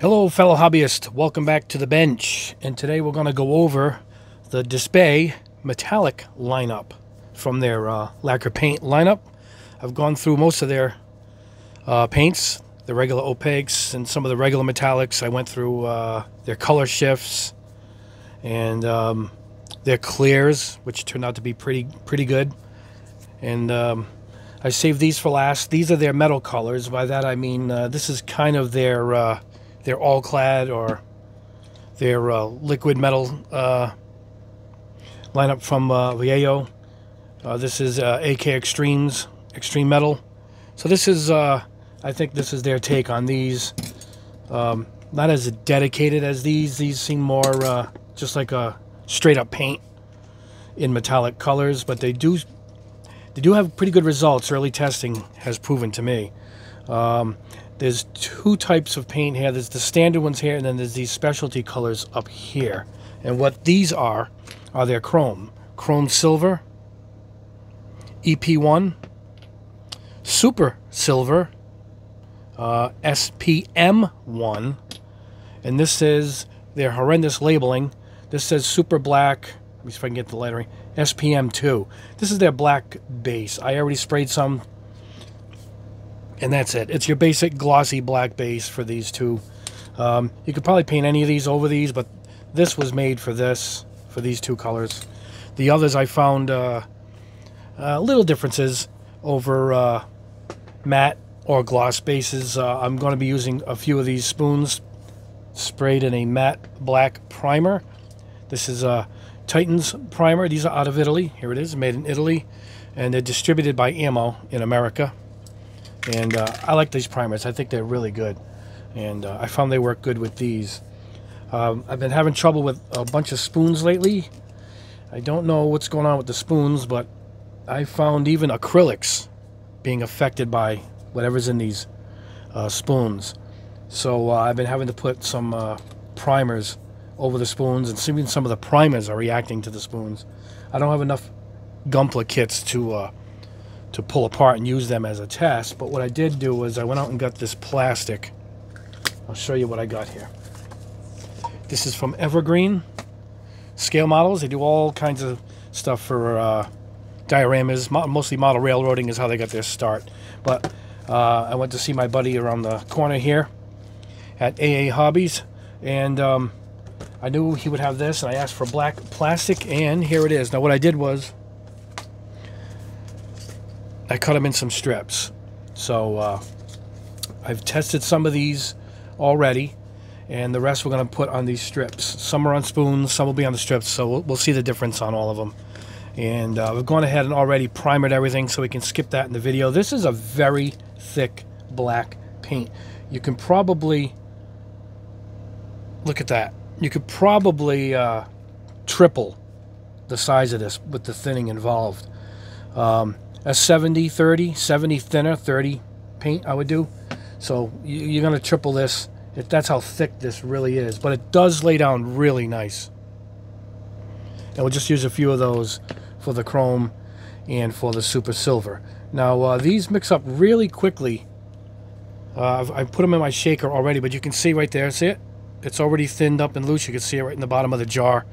Hello, fellow hobbyists. Welcome back to the bench. And today we're going to go over the Dspiae metallic lineup from their uh, lacquer paint lineup. I've gone through most of their uh, paints, the regular opaques and some of the regular metallics. I went through uh, their color shifts and um, their clears, which turned out to be pretty pretty good. And um, I saved these for last. These are their metal colors. By that I mean uh, this is kind of their uh, their Alclad or their uh, liquid metal uh, lineup from uh. Uh, this is uh, AK Extremes Extreme Metal. So this is uh, I think this is their take on these. Um, not as dedicated as these. These seem more just like a straight up paint in metallic colors, but they do they do have pretty good results. Early testing has proven to me. Um, there's two types of paint here. There's the standard ones here, and then there's these specialty colors up here. And what these are, are their chrome. Chrome silver, EP1, super silver, uh, SPM1, and this is their horrendous labeling. This says super black, let me see if I can get the lettering. SPM2. This is their black base. I already sprayed some. And that's it. It's your basic glossy black base for these two. Um, you could probably paint any of these over these, but this was made for this, for these two colors. The others I found uh, uh, little differences over uh, matte or gloss bases. Uh, I'm going to be using a few of these spoons sprayed in a matte black primer. This is a Titans primer. These are out of Italy. Here it is, made in Italy. And they're distributed by Ammo in America. And uh, I like these primers. I think they're really good. And uh, I found they work good with these. Um, I've been having trouble with a bunch of spoons lately. I don't know what's going on with the spoons, but I found even acrylics being affected by whatever's in these uh, spoons. So uh, I've been having to put some uh, primers over the spoons, and even some of the primers are reacting to the spoons. I don't have enough Gunpla kits to uh, to pull apart and use them as a test, but what I did do was I went out and got this plastic. I'll show you what I got here. This is from Evergreen Scale Models. They do all kinds of stuff for uh, dioramas. Mostly model railroading is how they got their start. But uh, I went to see my buddy around the corner here at AA Hobbies, and um, I knew he would have this, and I asked for black plastic, and here it is. Now, what I did was I cut them in some strips. So uh, I've tested some of these already, and the rest we're going to put on these strips. Some are on spoons, some will be on the strips, so we'll, we'll see the difference on all of them. And uh, we've gone ahead and already primered everything, so we can skip that in the video. This is a very thick black paint. You can probably look at that you could probably uh, triple the size of this with the thinning involved. Um, a 70 30, 70 thinner, 30 paint I would do. So you, are going to triple this. If that's how thick this really is. But it does lay down really nice. And we'll just use a few of those for the chrome and for the super silver. Now uh, these mix up really quickly. Uh, I've put them in my shaker already, but you can see right there, see it? it's already thinned up and loose. You can see it right in the bottom of the jar.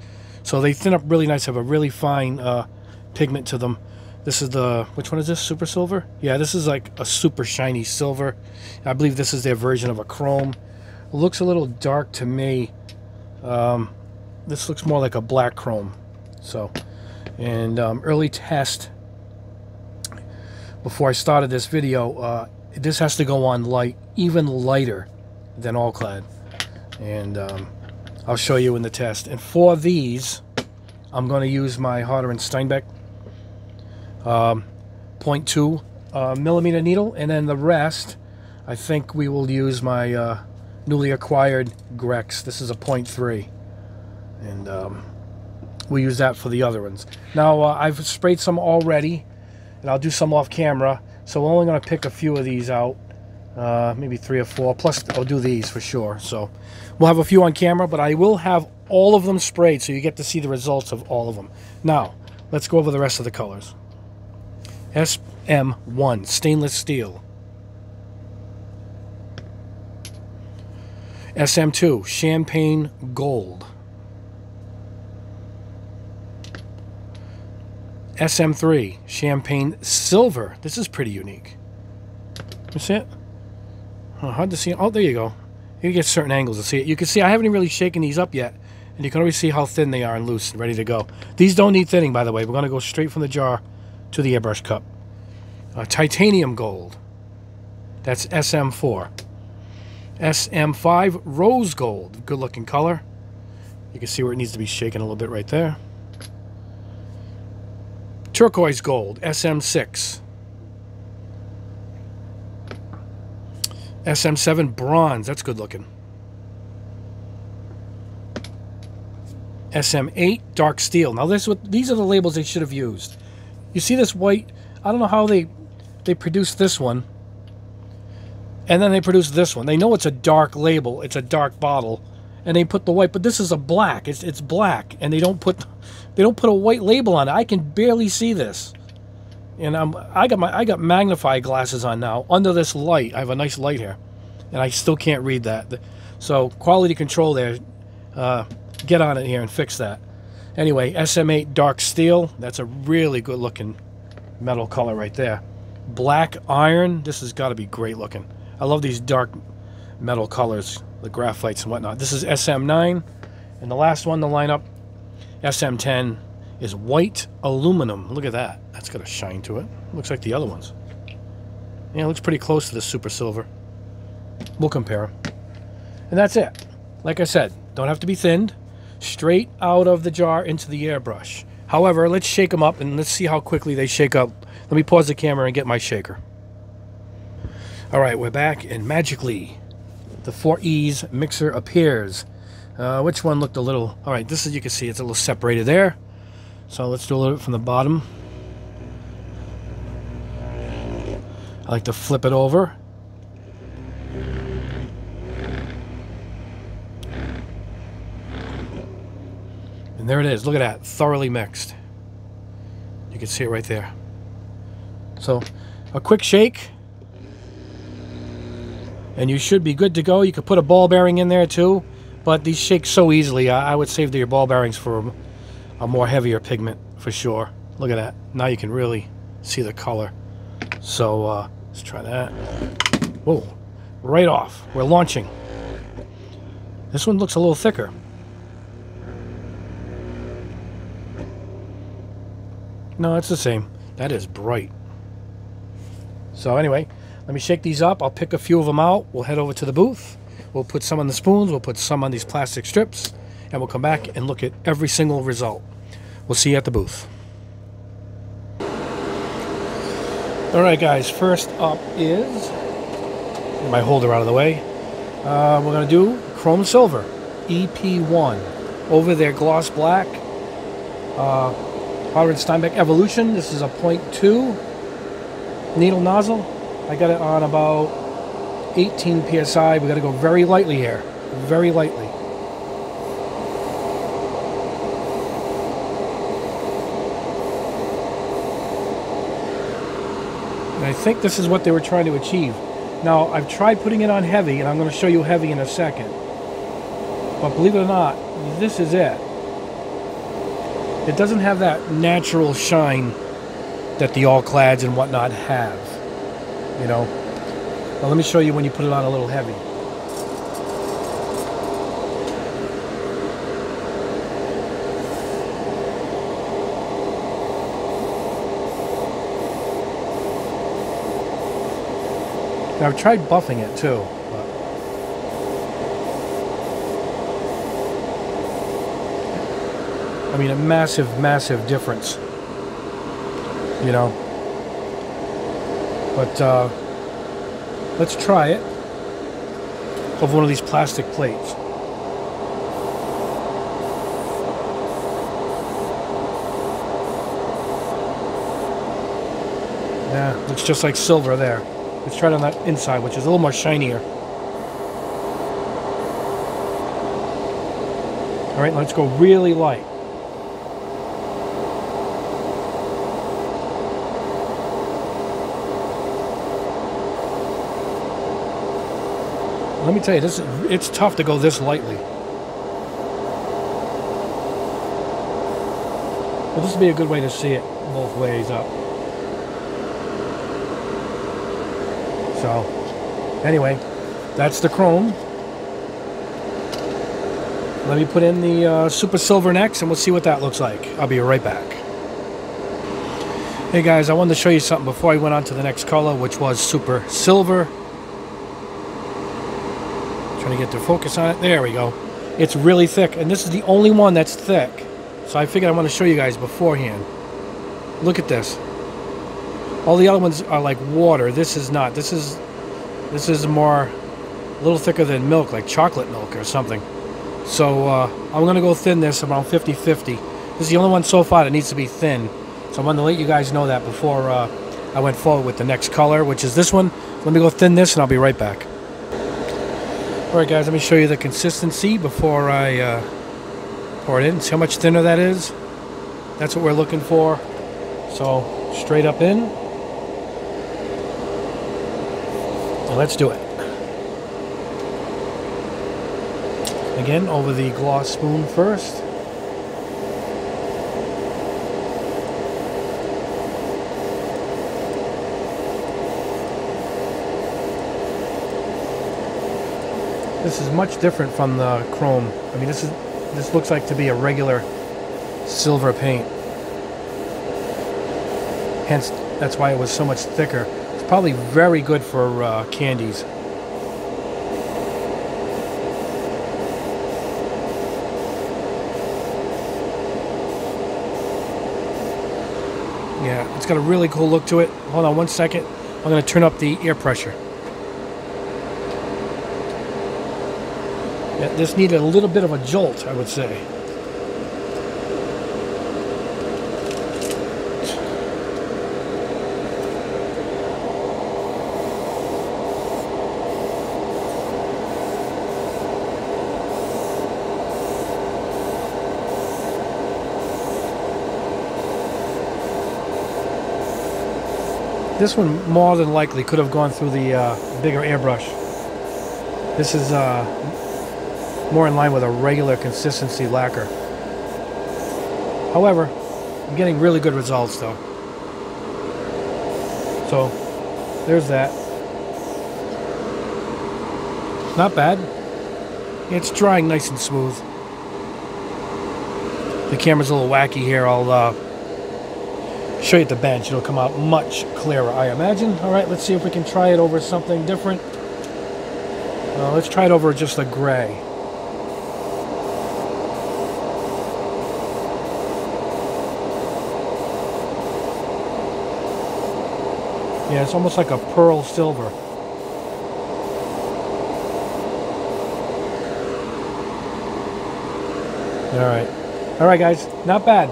So they thin up really nice, have a really fine uh, pigment to them. This is the, which one is this, super silver? Yeah, this is like a super shiny silver. I believe this is their version of a chrome. It looks a little dark to me. Um, this looks more like a black chrome. So, and um, early test before I started this video, uh, this has to go on light, even lighter than Alclad and um, I'll show you in the test. And for these, I'm going to use my Harder and Steenbeck um, 0.2 uh, millimeter needle, and then the rest, I think we will use my uh, newly acquired Grex. This is a 0.3, and um, we use that for the other ones. Now uh, I've sprayed some already, and I'll do some off camera. So we're only going to pick a few of these out uh, maybe three or four. Plus, I'll do these for sure. So we'll have a few on camera, but I will have all of them sprayed so you get to see the results of all of them. Now, let's go over the rest of the colors. SM1, stainless steel. SM2, Champagne Gold. SM3, Champagne Silver. This is pretty unique. You see it? Oh, hard to see. Oh, there you go. You get certain angles to see it. You can see I haven't really shaken these up yet. And you can already see how thin they are and loose and ready to go. These don't need thinning, by the way. We're going to go straight from the jar to the airbrush cup. Uh, titanium gold. That's SM4. SM5 rose gold. Good looking color. You can see where it needs to be shaken a little bit right there. Turquoise gold. SM6. SM7 bronze. That's good looking. SM8 dark steel. Now this what these are the labels they should have used. You see this white? I don't know how they they produced this one. And then they produced this one. They know it's a dark label. It's a dark bottle. And they put the white, but this is a black. It's it's black and they don't put they don't put a white label on it. I can barely see this. And I'm I got my I got magnify glasses on now under this light. I have a nice light here. And I still can't read that. So quality control there uh, get on it here and fix that. Anyway, SM8 dark steel. That's a really good looking metal color right there. Black iron. This has got to be great looking. I love these dark metal colors, the graphites and whatnot. This is SM9. And the last one to line up, SM10, is white aluminum. Look at that. That's got a shine to it. Looks like the other ones. Yeah, it looks pretty close to the super silver. We'll compare them. And that's it. Like I said, don't have to be thinned straight out of the jar into the airbrush. However, let's shake them up and let's see how quickly they shake up. Let me pause the camera and get my shaker. All right, we're back and magically the 4E's mixer appears. Uh, which one looked a little... All right, this is, you can see it's a little separated there. So let's do a little bit from the bottom. I like to flip it over And there it is. Look at that. Thoroughly mixed. You can see it right there. So, a quick shake. And you should be good to go. You could put a ball bearing in there too. But these shake so easily. I, would save your ball bearings for a more heavier pigment for sure. Look at that. Now you can really see the color. So, uh, let's try that. Whoa. Right off. We're launching. This one looks a little thicker. No, it's the same. That is bright. So anyway, let me shake these up. I'll pick a few of them out. We'll head over to the booth. We'll put some on the spoons. We'll put some on these plastic strips. And we'll come back and look at every single result. We'll see you at the booth. All right, guys. First up is... Get my holder out of the way. Uh, we're going to do Chrome Silver. EP1. Over there, gloss black. Uh, Harder Steenbeck Evolution. This is a 0.2 needle nozzle. I got it on about 18 psi. We got to go very lightly here, very lightly. And I think this is what they were trying to achieve. Now, I've tried putting it on heavy, and I'm going to show you heavy in a second. But believe it or not, this is it. It doesn't have that natural shine that the Alclads and whatnot have. You know. Now let me show you when you put it on a little heavy. Now I've tried buffing it too. I mean, a massive, massive difference. You know? But, uh, let's try it of one of these plastic plates. Yeah, looks just like silver there. Let's try it on that inside, which is a little more shinier. All right, let's go really light. Me tell you, this it's tough to go this lightly. But this would be a good way to see it both ways up. So, anyway, that's the chrome. Let me put in the uh, Super Silver next and we'll see what that looks like. I'll be right back. Hey guys, I wanted to show you something before I went on to the next color, which was Super Silver. Trying to get the focus on it. There we go. It's really thick, and this is the only one that's thick. So I figured I want to show you guys beforehand. Look at this. All the other ones are like water. This is not. This is this is more a little thicker than milk, like chocolate milk or something. So uh, I'm going to go thin this around 50-50. This is the only one so far that needs to be thin. So I wanted to let you guys know that before uh, I went forward with the next color, which is this one. Let me go thin this and I'll be right back. Alright guys, let me show you the consistency before I uh, pour it in. See how much thinner that is? That's what we're looking for. So straight up in. let's do it. Again, over the gloss spoon first. This is much different from the chrome. I mean, this is this looks like to be a regular silver paint. Hence, that's why it was so much thicker. It's probably very good for uh, candies. Yeah, it's got a really cool look to it. Hold on one second. I'm going to turn up the air pressure. This needed a little bit of a jolt, I would say. This one more than likely could have gone through the uh, bigger airbrush. This is uh, more in line with a regular consistency lacquer. However, I'm getting really good results though. So, there's that. Not bad. It's drying nice and smooth. The camera's a little wacky here. I'll uh, show you at the bench. It'll come out much clearer, I imagine. All right, let's see if we can try it over something different. Uh, let's try it over just a gray. Yeah, it's almost like a pearl silver. All right. All right, guys. Not bad.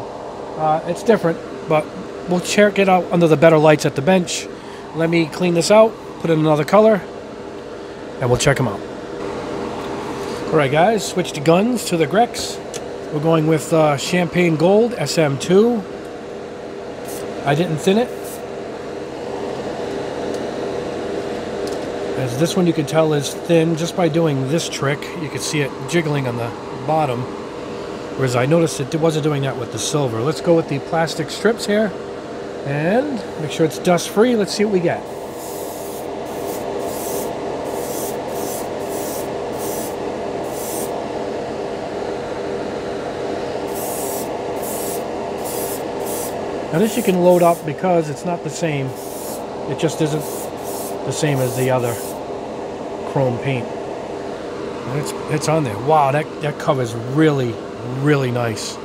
Uh, it's different, but we'll check it out under the better lights at the bench. Let me clean this out, put in another color, and we'll check them out. All right, guys. Switch to guns to the Grex. We're going with uh, Champagne Gold SM2. I didn't thin it. As this one you can tell is thin just by doing this trick. You can see it jiggling on the bottom. Whereas I noticed it wasn't doing that with the silver. Let's go with the plastic strips here. And make sure it's dust free. Let's see what we get. Now this you can load up because it's not the same. It just isn't the same as the other chrome paint. And it's it's on there. Wow, that that cover is really really nice.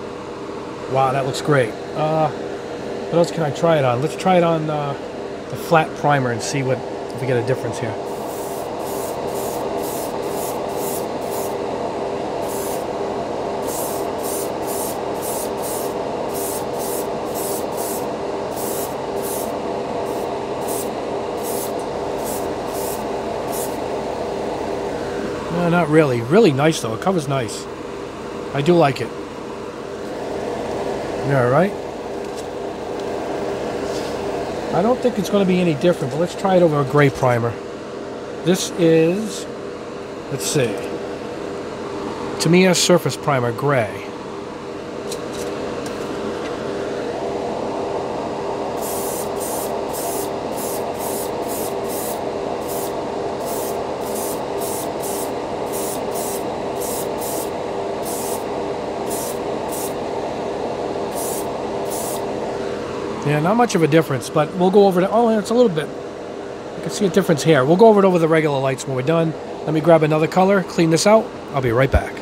Wow, that looks great. Uh, what else can I try it on? Let's try it on uh, the flat primer and see what if we get a difference here. Not really. Really nice though. It covers nice. I do like it. Yeah, right? I don't think it's going to be any different, but let's try it over a gray primer. This is Let's see. Tamiya Surface Primer Gray. Yeah, not much of a difference, but we'll go over it. Oh, it's a little bit. You can see a difference here. We'll go over it over the regular lights when we're done. Let me grab another color, clean this out. I'll be right back.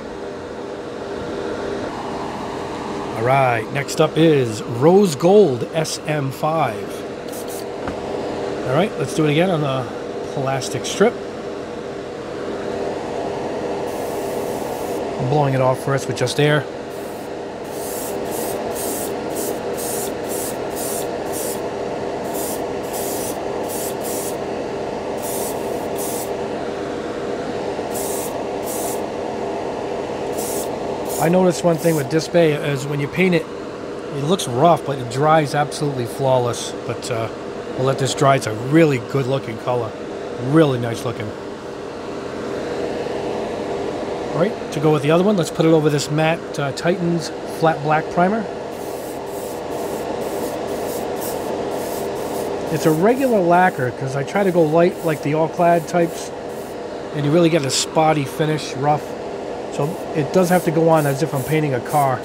All right, next up is Rose Gold SM5. All right, let's do it again on the plastic strip. I'm blowing it off first with just air. I noticed one thing with this bay is when you paint it, it looks rough, but it dries absolutely flawless. But uh, we'll let this dry. It's a really good looking color. Really nice looking. All right, to go with the other one, let's put it over this matte uh, Titans flat black primer. It's a regular lacquer because I try to go light like the Alclad types and you really get a spotty finish, rough. So it does have to go on as if I'm painting a car.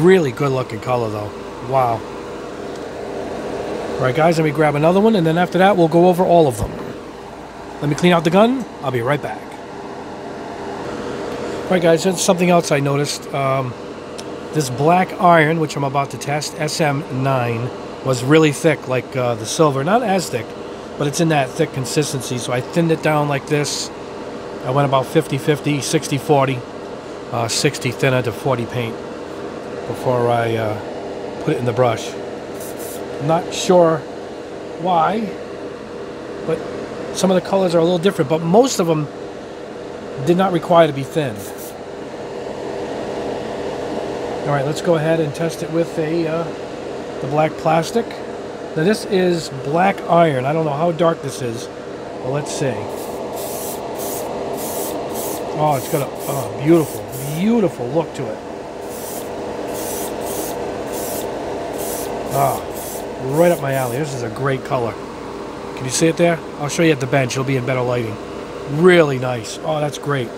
Really good looking color though. Wow. Alright guys, let me grab another one and then after that we'll go over all of them. Let me clean out the gun. I'll be right back. Alright guys, that's something else I noticed. Um, this black iron, which I'm about to test, SM9, was really thick like uh, the silver. Not as thick, but it's in that thick consistency. So I thinned it down like this. I went about 50-50, 60-40, uh, 60 thinner to 40 paint before I uh, put it in the brush. Not sure why, but some of the colors are a little different, but most of them did not require to be thinned. All right, let's go ahead and test it with a uh, the black plastic. Now this is black iron. I don't know how dark this is, but let's see. Oh, it's got a oh, beautiful, beautiful look to it. Ah, right up my alley. This is a great color. Can you see it there? I'll show you at the bench. It'll be in better lighting. Really nice. Oh, that's great.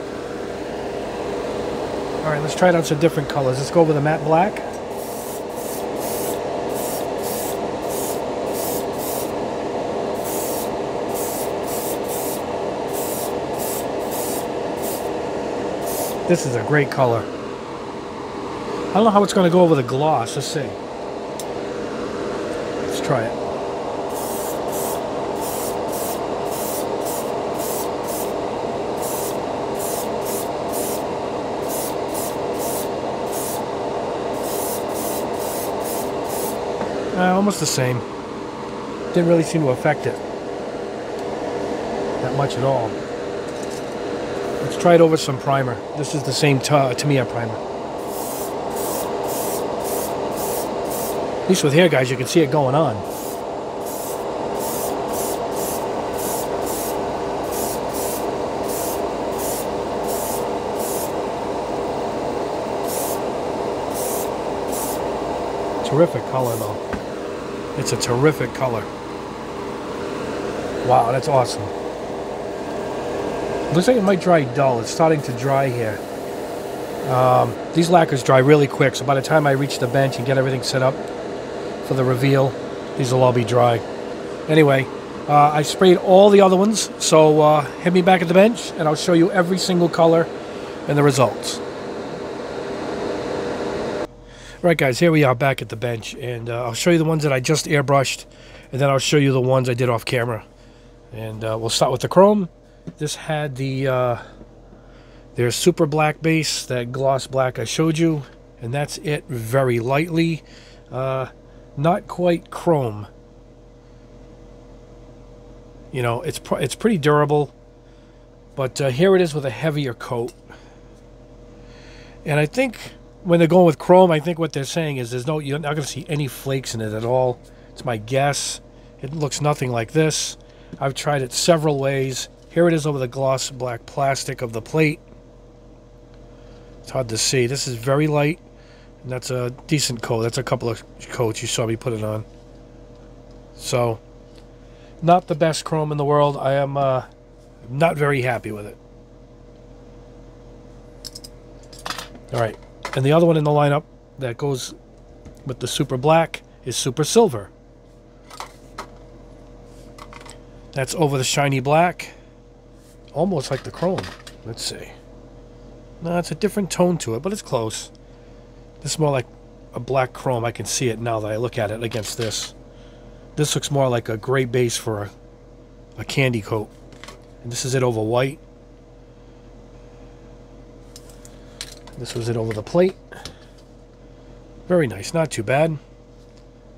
All right, let's try it on some different colors. Let's go over the matte black. This is a great color. I don't know how it's going to go over the gloss. Let's see. Let's try it. Uh, almost the same. Didn't really seem to affect it that much at all. Let's try it over some primer. This is the same Tamiya primer. At least with here, guys, you can see it going on. Terrific color, though. It's a terrific color. Wow, that's awesome. Looks like it might dry dull. It's starting to dry here. Um, these lacquers dry really quick, so by the time I reach the bench and get everything set up for the reveal, these will all be dry. Anyway, uh, I sprayed all the other ones, so uh, hit me back at the bench and I'll show you every single color and the results. Right guys, here we are back at the bench and uh, I'll show you the ones that I just airbrushed and then I'll show you the ones I did off camera. And uh, we'll start with the chrome. This had the uh, their super black base, that gloss black I showed you, and that's it very lightly. Uh, not quite chrome. You know, it's, pr it's pretty durable, but uh, here it is with a heavier coat. And I think when they're going with chrome, I think what they're saying is there's no you're not going to see any flakes in it at all. It's my guess. It looks nothing like this. I've tried it several ways. Here it is over the gloss black plastic of the plate. It's hard to see. This is very light, and that's a decent coat. That's a couple of coats you saw me put it on. So, not the best chrome in the world. I am uh, not very happy with it. All right, and the other one in the lineup that goes with the super black is super silver. That's over the shiny black. Almost like the chrome. Let's see. No, it's a different tone to it, but it's close. This is more like a black chrome. I can see it now that I look at it against this. This looks more like a gray base for a, a candy coat. And this is it over white. This was it over the plate. Very nice, not too bad.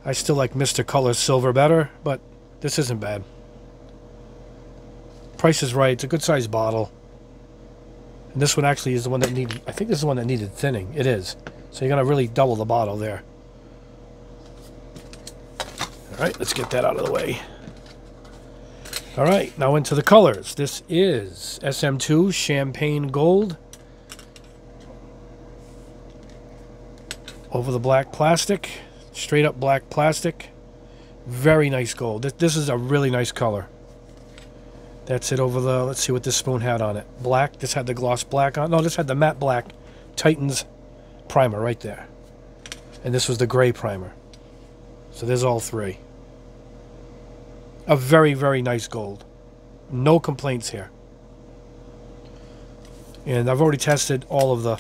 I still like Mr. Color Silver better, but this isn't bad. Price is right. It's a good sized bottle. And this one actually is the one that needed, I think this is the one that needed thinning. It is. So you're going to really double the bottle there. All right, let's get that out of the way. All right, now into the colors. This is SM2 Champagne Gold. Over the black plastic. Straight up black plastic. Very nice gold. This is a really nice color. That's it over the, let's see what this spoon had on it. Black, this had the gloss black on. No, this had the matte black Titans primer right there. And this was the gray primer. So there's all three. A very, very nice gold. No complaints here. And I've already tested all of the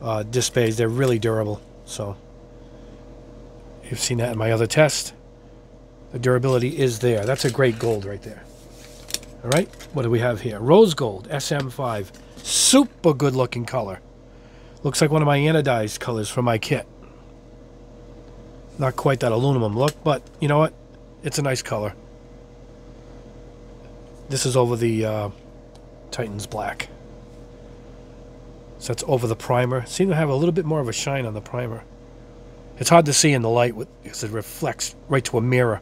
uh, Dspiaes. They're really durable. So you've seen that in my other test. The durability is there. That's a great gold right there. All right, what do we have here? Rose gold, SM5. Super good looking color. Looks like one of my anodized colors from my kit. Not quite that aluminum look, but you know what? It's a nice color. This is over the uh, Titans Black. So that's over the primer. Seem to have a little bit more of a shine on the primer. It's hard to see in the light because it reflects right to a mirror.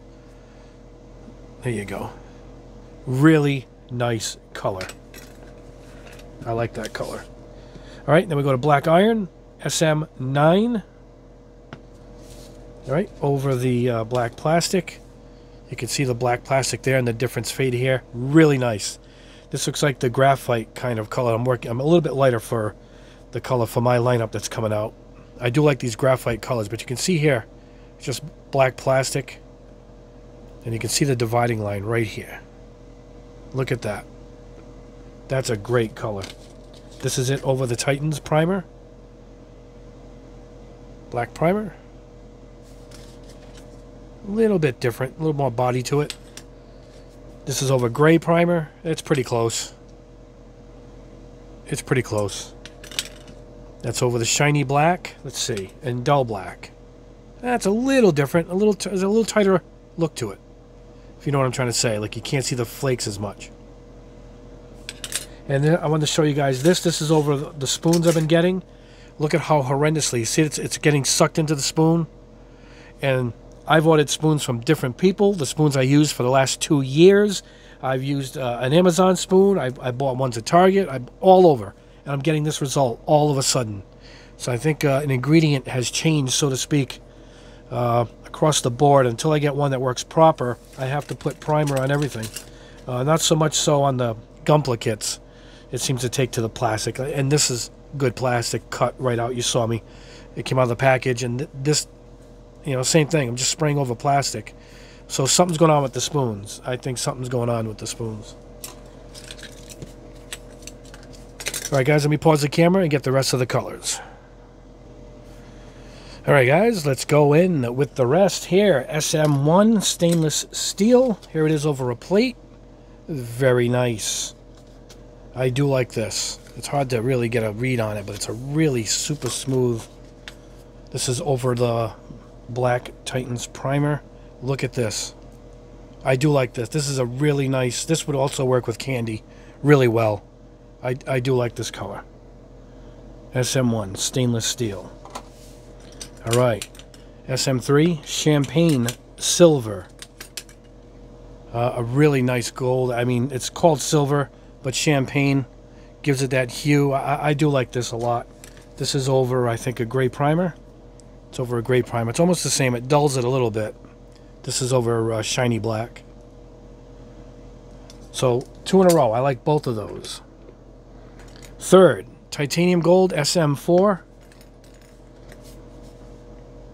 There you go. Really nice color. I like that color. All right, then we go to black iron, SM9. All right, over the uh, black plastic. You can see the black plastic there and the difference fade here. Really nice. This looks like the graphite kind of color. I'm working. I'm a little bit lighter for the color for my lineup that's coming out. I do like these graphite colors, but you can see here, it's just black plastic. And you can see the dividing line right here. Look at that. That's a great color. This is it over the Titans primer. Black primer. A little bit different, a little more body to it. This is over gray primer. It's pretty close. It's pretty close. That's over the shiny black. Let's see, and dull black. That's a little different. A little, there's a little tighter look to it. If you know what I'm trying to say, like you can't see the flakes as much. And then I wanted to show you guys this. This is over the spoons I've been getting. Look at how horrendously. See, it's, it's getting sucked into the spoon. And I've ordered spoons from different people. The spoons I used for the last two years. I've used uh, an Amazon spoon. I, I bought ones at Target. I'm all over. And I'm getting this result all of a sudden. So I think uh, an ingredient has changed, so to speak, uh, across the board. Until I get one that works proper, I have to put primer on everything. Uh, not so much so on the Gunpla kits. It seems to take to the plastic. And this is good plastic cut right out. You saw me. It came out of the package. And th this, you know, same thing. I'm just spraying over plastic. So something's going on with the spoons. I think something's going on with the spoons. All right, guys, let me pause the camera and get the rest of the colors. All right, guys, let's go in with the rest here. SM1 stainless steel. Here it is over a plate. Very nice. I do like this. It's hard to really get a read on it, but it's a really super smooth. This is over the Black Titans primer. Look at this. I do like this. This is a really nice, this would also work with candy really well. I, I do like this color. SM1, stainless steel. All right. SM3 Champagne Silver. Uh, a really nice gold. I mean, it's called silver, but champagne gives it that hue. I, I do like this a lot. This is over, I think, a gray primer. It's over a gray primer. It's almost the same. It dulls it a little bit. This is over uh, shiny black. So, two in a row. I like both of those. Third, titanium gold SM4.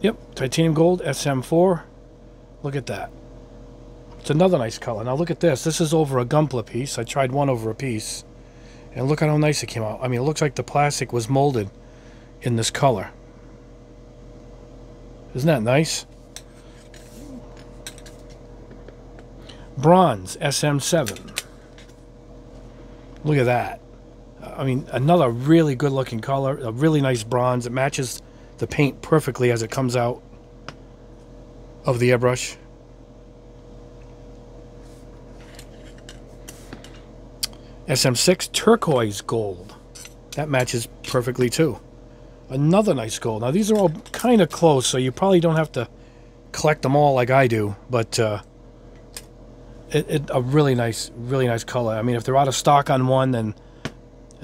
Yep, titanium gold SM4. Look at that. It's another nice color. Now look at this. This is over a Gunpla piece. I tried one over a piece. And look at how nice it came out. I mean, it looks like the plastic was molded in this color. Isn't that nice? Bronze SM7. Look at that. I mean, another really good looking color. A really nice bronze. It matches the paint perfectly as it comes out of the airbrush. SM6 turquoise gold. That matches perfectly too. Another nice gold. Now these are all kind of close, so you probably don't have to collect them all like I do, but uh, it, it, a really nice, really nice color. I mean, if they're out of stock on one, then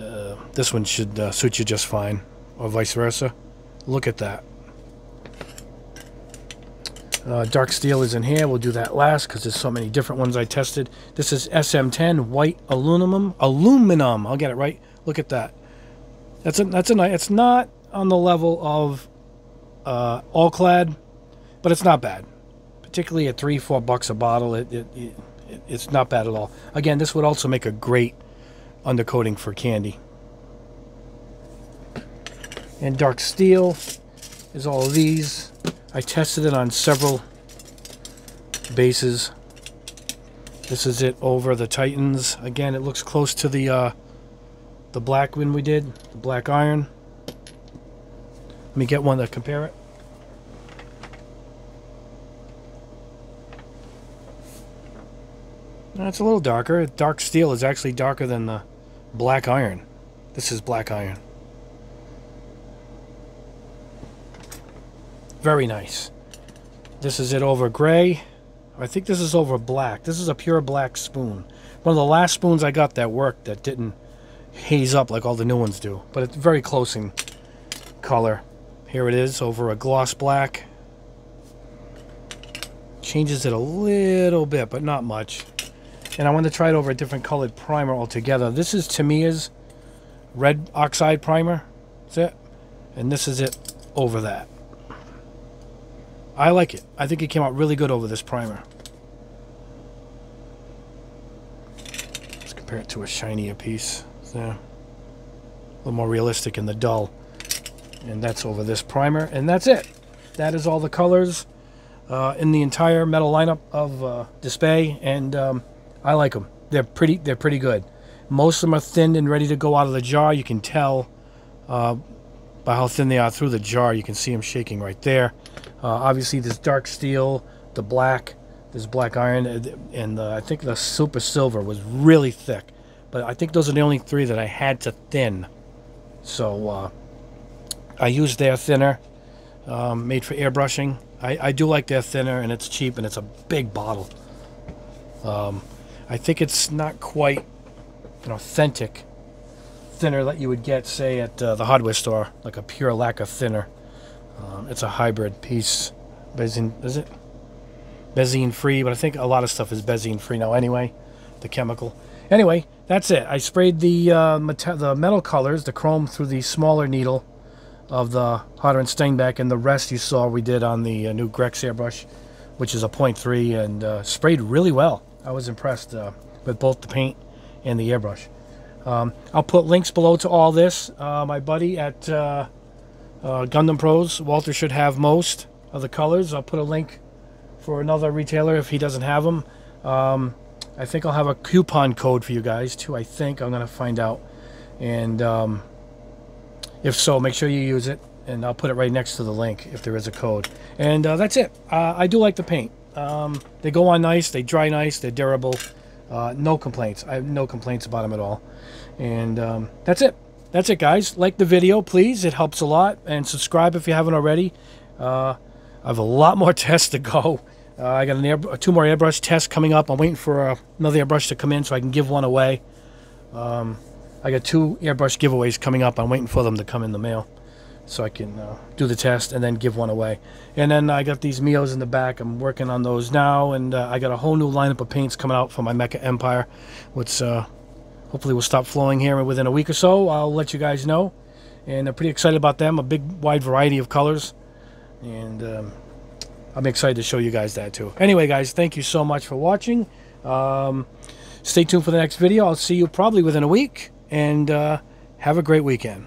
uh, this one should uh, suit you just fine, or vice versa. Look at that. Uh, dark steel is in here. We'll do that last because there's so many different ones I tested. This is SM10 white aluminum. Aluminum. I'll get it right. Look at that. That's a that's a nice. It's not on the level of uh, Alclad, but it's not bad. Particularly at three four bucks a bottle, it, it, it it's not bad at all. Again, this would also make a great undercoating for candy. And dark steel is all of these. I tested it on several bases. This is it over the Titans. Again, it looks close to the uh, the black one we did, the black iron. Let me get one to compare it. It's a little darker. Dark steel is actually darker than the black iron. This is black iron. Very nice. This is it over gray. I think this is over black. This is a pure black spoon. One of the last spoons I got that worked that didn't haze up like all the new ones do. But it's very close in color. Here it is over a gloss black. Changes it a little bit, but not much. And I want to try it over a different colored primer altogether. This is Tamiya's red oxide primer. That's it. And this is it over that. I like it. I think it came out really good over this primer. Let's compare it to a shinier piece. So, a little more realistic in the dull. And that's over this primer. And that's it. That is all the colors uh, in the entire metal lineup of uh, Dspiae. And um, I like them. They're pretty. They're pretty good. Most of them are thin and ready to go out of the jar. You can tell uh, by how thin they are through the jar. You can see them shaking right there. Uh, obviously, this dark steel, the black, this black iron, and the, I think the super silver was really thick. But I think those are the only three that I had to thin. So uh, I used their thinner, um, made for airbrushing. I, I, do like their thinner, and it's cheap, and it's a big bottle. Um, I think it's not quite an authentic thinner that you would get, say, at uh, the hardware store, like a pure lacquer thinner. Um, it's a hybrid piece. Benzene, is it? Benzene free, but I think a lot of stuff is benzene free now anyway, the chemical. Anyway, that's it. I sprayed the, uh, the metal colors, the chrome, through the smaller needle of the Harder Steenbeck, and the rest you saw we did on the uh, new Grex airbrush, which is a 0.3, and uh, sprayed really well. I was impressed uh, with both the paint and the airbrush. Um, I'll put links below to all this. Uh, my buddy at uh, uh, Gundam Pros. Walter should have most of the colors. I'll put a link for another retailer if he doesn't have them. Um, I think I'll have a coupon code for you guys too. I think I'm gonna find out, and um, if so, make sure you use it. And I'll put it right next to the link if there is a code. And uh, that's it. Uh, I do like the paint. Um, they go on nice. They dry nice. They're durable. Uh, no complaints. I have no complaints about them at all. And um, that's it that's it, guys. Like the video, please. It helps a lot. And subscribe if you haven't already. Uh, I have a lot more tests to go. Uh, I got an air, two more airbrush tests coming up. I'm waiting for uh, another airbrush to come in so I can give one away. Um, I got two airbrush giveaways coming up. I'm waiting for them to come in the mail so I can uh, do the test and then give one away. And then I got these Mios in the back. I'm working on those now, and uh, I got a whole new lineup of paints coming out for my Mecha Empire, which uh, hopefully will stop flowing here within a week or so. I'll let you guys know, and I'm pretty excited about them. A big, wide variety of colors, and um, I'm excited to show you guys that too. Anyway, guys, thank you so much for watching. Um, stay tuned for the next video. I'll see you probably within a week, and uh, have a great weekend.